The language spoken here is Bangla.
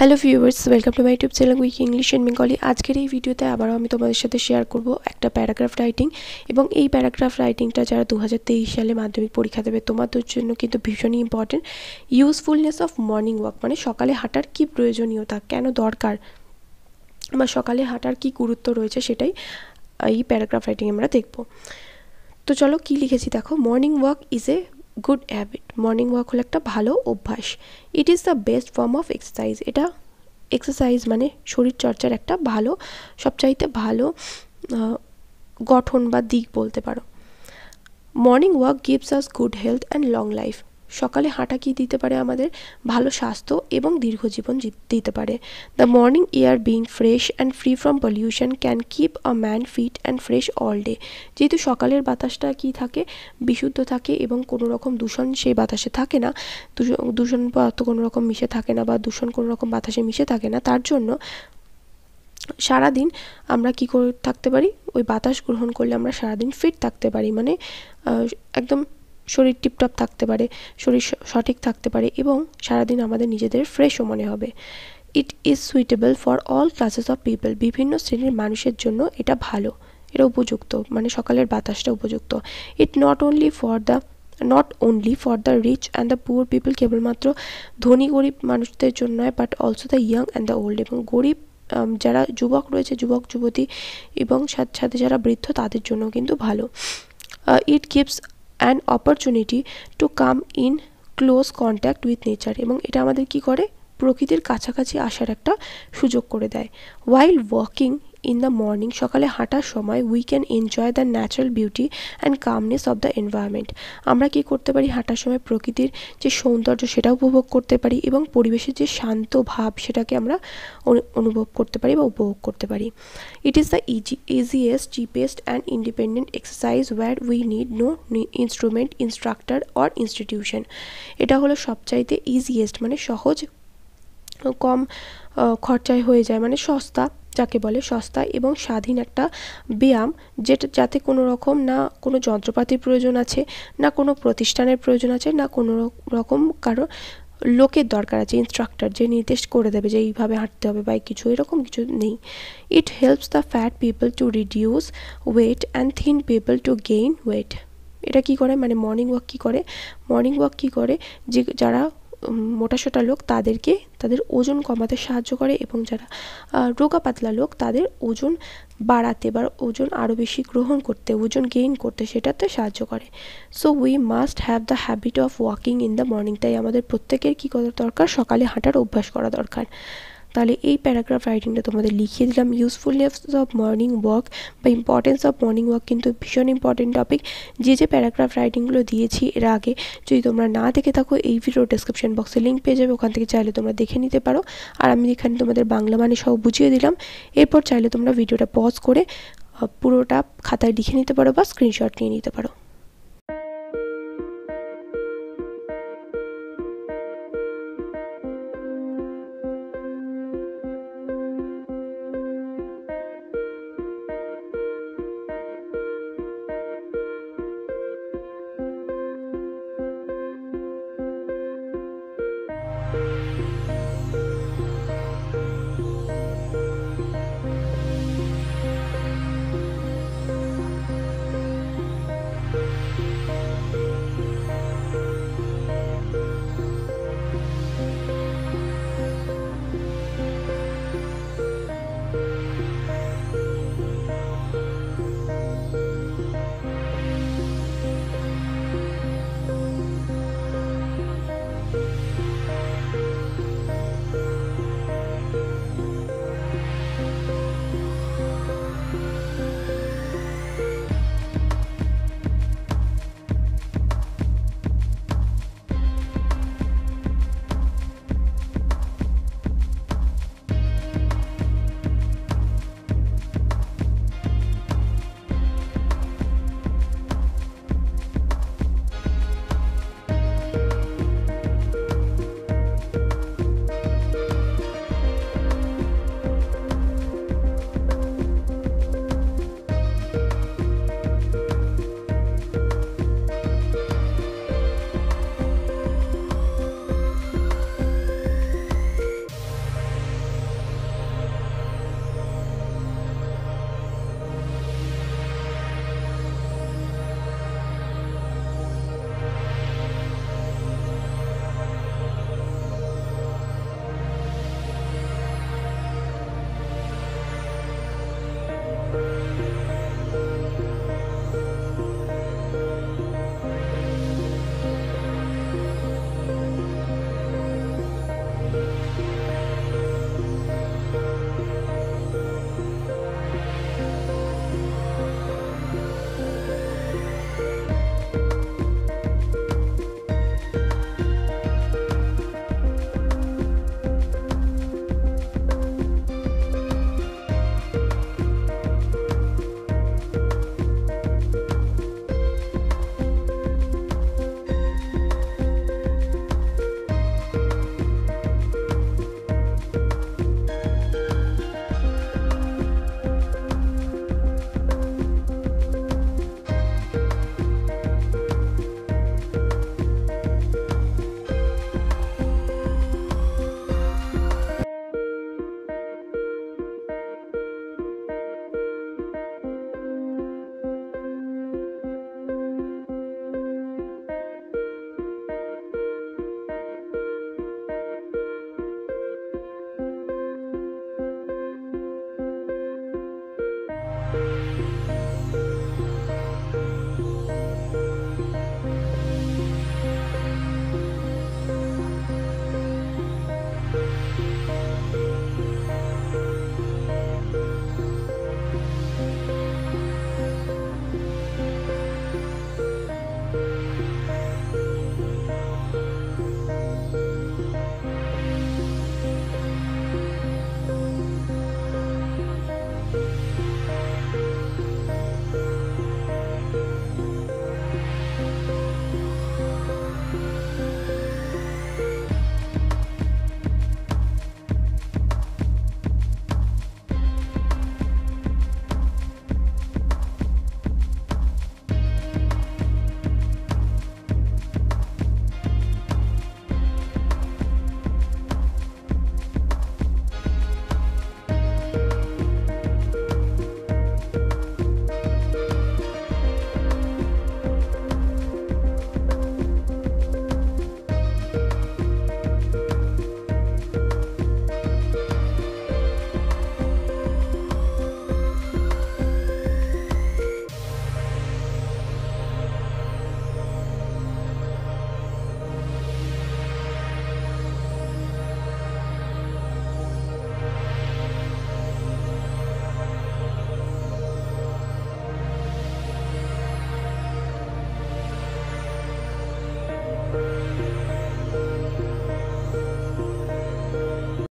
Hello viewers welcome to my YouTube channel week English and Bengali আজকের এই ভিডিওতে আবারও আমি তোমাদের সাথে শেয়ার করব একটা প্যারাগ্রাফ রাইটিং এবং এই প্যারাগ্রাফ রাইটিংটা যারা দু হাজার তেইশ সালে মাধ্যমিক পরীক্ষা দেবে, তোমাদের জন্য কিন্তু ভীষণই important usefulness of morning walk মানে সকালে হাঁটার কী প্রয়োজনীয়তা, কেন দরকার বা সকালে হাঁটার কী গুরুত্ব রয়েছে সেটাই এই প্যারাগ্রাফ রাইটিং আমরা দেখব। তো চলো কী লিখেছি দেখো morning walk is a good habit morning walk হলো একটা ভালো অভ্যাস। It is the best form of exercise এটা এক্সারসাইজ মানে শরীরচর্চার একটা ভালো, সবচাইতে ভালো গঠন বা দিক বলতে পারো। Morning walk gives us good health and long life সকালে হাঁটা কি দিতে পারে আমাদের? ভালো স্বাস্থ্য এবং দীর্ঘজীবন দিতে পারে। The morning air being fresh and free from pollution can keep a man fit and fresh all day যেহেতু সকালের বাতাসটা কি থাকে? বিশুদ্ধ থাকে এবং কোনো রকম দূষণ সেই বাতাসে থাকে না। দূষণ পদার্থ কোনো রকম মিশে থাকে না বা দূষণ কোনো রকম বাতাসে মিশে থাকে না। তার জন্য সারাদিন আমরা কি করে থাকতে পারি? ওই বাতাস গ্রহণ করলে আমরা সারাদিন ফিট থাকতে পারি। মানে একদম শরীর টিপটপ থাকতে পারে, শরীর সঠিক থাকতে পারে এবং সারাদিন আমাদের নিজেদের ফ্রেশও মনে হবে। It is suitable for all classes of people বিভিন্ন শ্রেণির মানুষের জন্য এটা ভালো, এটা উপযুক্ত মানে সকালের বাতাসটা উপযুক্ত। It not only for the not only for the rich and the poor people কেবলমাত্র ধনী গরিব মানুষদের জন্য নয় but also the young and the old এবং গরিব যারা যুবক রয়েছে, যুবক, যুবতী এবং সাথে সাথে যারা বৃদ্ধ, তাদের জন্য কিন্তু ভালো। It gives an opportunity to come in close contact with nature এবং এটা আমাদের কি করে? প্রকৃতির কাছাকাছি আসার একটা সুযোগ করে দেয়। While walking in the morning সকালে হাঁটার সময় we can enjoy the natural beauty and calmness of the environment আমরা কি করতে পারি? হাঁটার সময় প্রকৃতির যে সৌন্দর্য সেটা উপভোগ করতে পারি এবং পরিবেশের যে শান্ত ভাব, সেটাকে আমরা অনুভব করতে পারি বা উপভোগ করতে পারি। It is the easy easiest cheapest and independent exercise where we need no instrument instructor or institution এটা হলো সবচাইতে ইজিয়েস্ট মানে সহজ, কম খরচায় হয়ে যায় মানে সস্তা। যাকে বলে সস্তা এবং স্বাধীন একটা ব্যায়াম, যেটা, যাতে কোনো রকম না কোনো যন্ত্রপাতির প্রয়োজন আছে, না কোনো প্রতিষ্ঠানের প্রয়োজন আছে, না কোনো রকম কারও লোকের দরকার আছে ইনস্ট্রাক্টর যে নির্দেশ করে দেবে যে এইভাবে হাঁটতে হবে বা কিছু, এরকম কিছু নেই। It helps the fat people to reduce weight and thin people to gain weight এটা কি করে? মানে মর্নিং ওয়াক কী করে? মর্নিং ওয়াক কী করে? যে, যারা মোটাসোটা লোক তাদেরকে, তাদের ওজন কমাতে সাহায্য করে এবং যারা রোগা পাতলা লোক তাদের ওজন বাড়াতে বা ওজন আরও বেশি গ্রহণ করতে, ওজন গেইন করতে সেটাতে সাহায্য করে। So we must have the habit of walking in the morning তাই আমাদের প্রত্যেকের কী করা দরকার? সকালে হাঁটার অভ্যাস করা দরকার। তাহলে এই প্যারাগ্রাফ রাইটিংটা তোমাদের লিখিয়ে দিলাম। ইউজফুলনেস অফ মর্নিং ওয়াক বা ইম্পর্টেন্স অফ মর্নিং ওয়াক কিন্তু ভীষণ ইম্পর্টেন্ট টপিক যে যে প্যারাগ্রাফ রাইটিংগুলো দিয়েছি এর আগে, যদি তোমরা না দেখে থাকো, এই ভিডিও ডিসক্রিপশন বক্সে লিঙ্ক পেয়ে যাবে। ওখান থেকে চাইলে তোমরা দেখে নিতে পারো। আর আমি এখানে তোমাদের বাংলা মানে সব বুঝিয়ে দিলাম। এরপর চাইলে তোমরা ভিডিওটা পজ করে পুরোটা খাতায় লিখে নিতে পারো বা স্ক্রিনশট নিয়ে নিতে পারো।